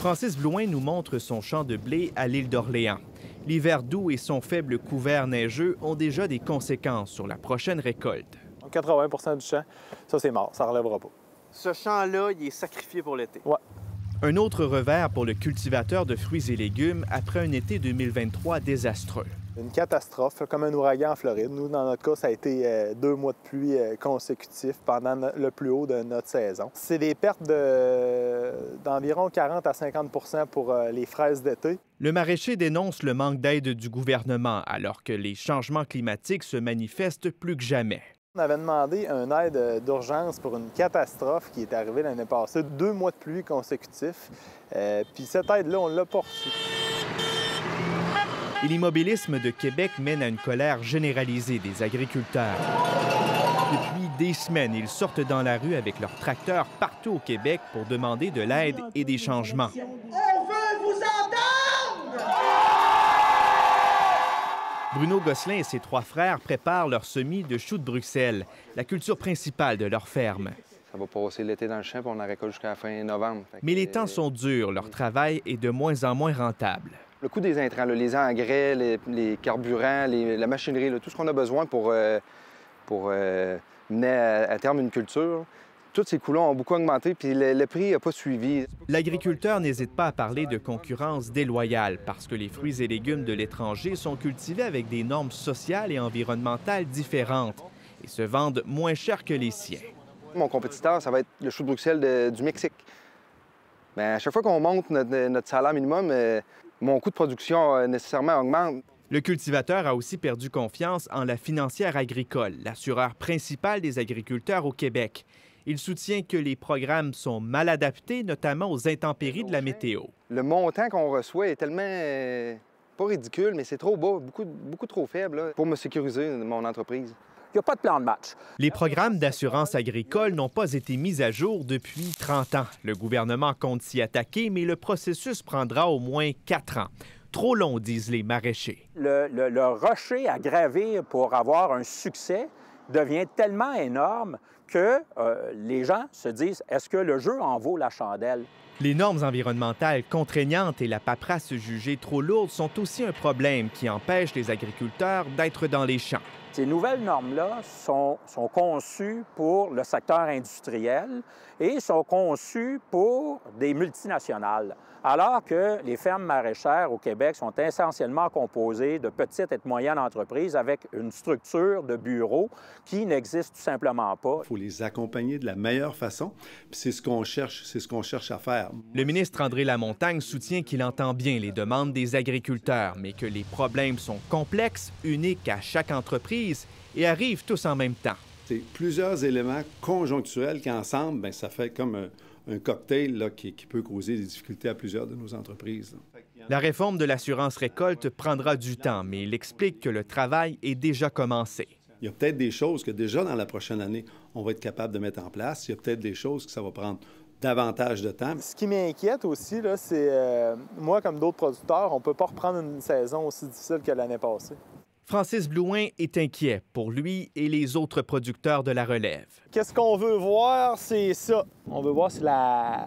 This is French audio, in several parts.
Francis Blouin nous montre son champ de blé à l'île d'Orléans. L'hiver doux et son faible couvert neigeux ont déjà des conséquences sur la prochaine récolte. 80% du champ, ça c'est mort, ça ne relèvera pas. Ce champ-là, il est sacrifié pour l'été. Ouais. Un autre revers pour le cultivateur de fruits et légumes après un été 2023 désastreux. Une catastrophe, comme un ouragan en Floride. Nous, dans notre cas, ça a été euh, deux mois de pluie euh, consécutifs pendant le plus haut de notre saison. C'est des pertes d'environ 40 à 50% pour euh, les fraises d'été. Le maraîcher dénonce le manque d'aide du gouvernement alors que les changements climatiques se manifestent plus que jamais. On avait demandé une aide d'urgence pour une catastrophe qui est arrivée l'année passée, deux mois de pluie consécutifs. puis cette aide-là, on l'a reçue. Et l'immobilisme de Québec mène à une colère généralisée des agriculteurs. Depuis des semaines, ils sortent dans la rue avec leurs tracteurs partout au Québec pour demander de l'aide et des changements. On veut vous entendre! Bruno Gosselin et ses trois frères préparent leur semis de choux de Bruxelles, la culture principale de leur ferme. Ça va passer l'été dans le champ, puis on en récolte jusqu'à la fin novembre. Mais les temps sont durs, leur travail est de moins en moins rentable. Le coût des intrants, les engrais, les, carburants, la machinerie, tout ce qu'on a besoin pour, euh, pour euh, mener à, terme une culture, tous ces coûts-là ont beaucoup augmenté, puis le, prix n'a pas suivi. L'agriculteur n'hésite pas à parler de concurrence déloyale parce que les fruits et légumes de l'étranger sont cultivés avec des normes sociales et environnementales différentes et se vendent moins cher que les siens. Mon compétiteur, ça va être le chou de Bruxelles du Mexique. Mais à chaque fois qu'on monte notre, salaire minimum, euh, mon coût de production euh, nécessairement augmente. Le cultivateur a aussi perdu confiance en la financière agricole, l'assureur principal des agriculteurs au Québec. Il soutient que les programmes sont mal adaptés, notamment aux intempéries de la météo. Le montant qu'on reçoit est tellement euh, pas ridicule, mais c'est trop bas, beaucoup, beaucoup trop faible pour me sécuriser mon entreprise. Il n'y a pas de plan de match. Les programmes d'assurance agricole n'ont pas été mis à jour depuis 30 ans. Le gouvernement compte s'y attaquer, mais le processus prendra au moins quatre ans. Trop long, disent les maraîchers. Le, le rocher à gravir pour avoir un succès devient tellement énorme que euh, les gens se disent est-ce que le jeu en vaut la chandelle? Les normes environnementales contraignantes et la paperasse jugée trop lourde sont aussi un problème qui empêche les agriculteurs d'être dans les champs. Ces nouvelles normes-là sont, sont, conçues pour le secteur industriel et sont conçues pour des multinationales, alors que les fermes maraîchères au Québec sont essentiellement composées de petites et de moyennes entreprises avec une structure de bureaux qui n'existe tout simplement pas. Faut les accompagner de la meilleure façon, c'est ce qu'on cherche, c'est ce qu'on cherche à faire. Le ministre André Lamontagne soutient qu'il entend bien les demandes des agriculteurs, mais que les problèmes sont complexes, uniques à chaque entreprise et arrivent tous en même temps. C'est plusieurs éléments conjoncturels qui, ensemble, bien, ça fait comme un, cocktail là, qui, peut causer des difficultés à plusieurs de nos entreprises. La réforme de l'assurance récolte prendra du temps, mais il explique que le travail est déjà commencé. Il y a peut-être des choses que déjà dans la prochaine année, on va être capable de mettre en place. Il y a peut-être des choses que ça va prendre davantage de temps. Ce qui m'inquiète aussi, c'est euh, moi, comme d'autres producteurs, on ne peut pas reprendre une saison aussi difficile que l'année passée. Francis Blouin est inquiet pour lui et les autres producteurs de la relève. Qu'est-ce qu'on veut voir, c'est ça. On veut voir si la,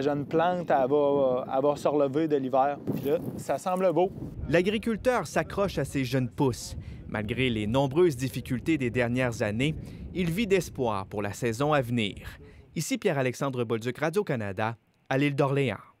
jeune plante va, va se relever de l'hiver. Puis là, ça semble beau. L'agriculteur s'accroche à ses jeunes pousses. Malgré les nombreuses difficultés des dernières années, il vit d'espoir pour la saison à venir. Ici Pierre-Alexandre Bolduc, Radio-Canada, à l'île d'Orléans.